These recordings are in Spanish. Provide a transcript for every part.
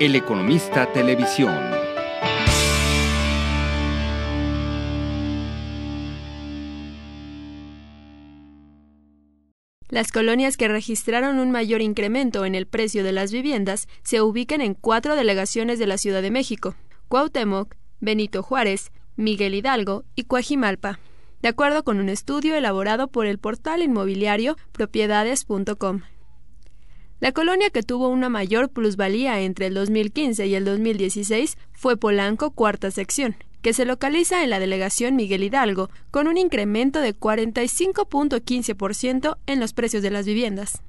El Economista Televisión. Las colonias que registraron un mayor incremento en el precio de las viviendas se ubican en cuatro delegaciones de la Ciudad de México: Cuauhtémoc, Benito Juárez, Miguel Hidalgo y Coajimalpa, de acuerdo con un estudio elaborado por el portal inmobiliario propiedades.com. La colonia que tuvo una mayor plusvalía entre el 2015 y el 2016 fue Polanco Cuarta Sección, que se localiza en la delegación Miguel Hidalgo, con un incremento de 45.15% en los precios de las viviendas.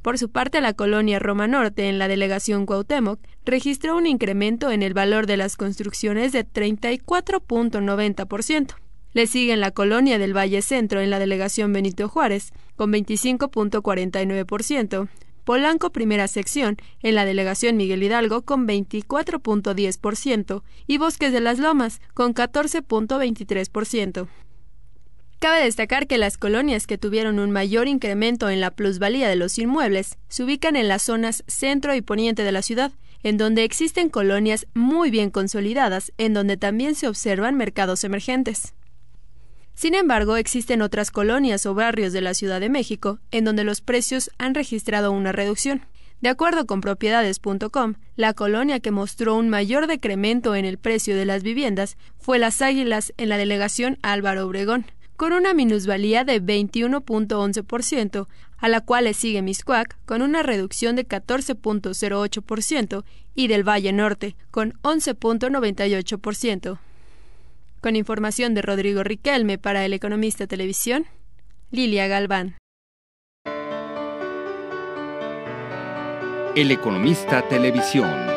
Por su parte, la colonia Roma Norte, en la delegación Cuauhtémoc, registró un incremento en el valor de las construcciones de 34.90%. Le siguen la colonia del Valle Centro, en la delegación Benito Juárez, con 25.49%, Polanco Primera Sección, en la delegación Miguel Hidalgo con 24.10% y Bosques de las Lomas con 14.23%. Cabe destacar que las colonias que tuvieron un mayor incremento en la plusvalía de los inmuebles se ubican en las zonas centro y poniente de la ciudad, en donde existen colonias muy bien consolidadas, en donde también se observan mercados emergentes. Sin embargo, existen otras colonias o barrios de la Ciudad de México en donde los precios han registrado una reducción. De acuerdo con propiedades.com, la colonia que mostró un mayor decremento en el precio de las viviendas fue Las Águilas en la delegación Álvaro Obregón, con una minusvalía de 21.11%, a la cual le sigue Miscuac con una reducción de 14.08% y del Valle Norte con 11.98%. Con información de Rodrigo Riquelme para El Economista Televisión, Lilia Galván. El Economista Televisión.